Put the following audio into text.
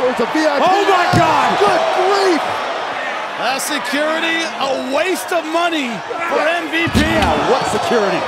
towards the VIP. Oh my God! Good grief! That security, a waste of money for MVP. Yeah, what security?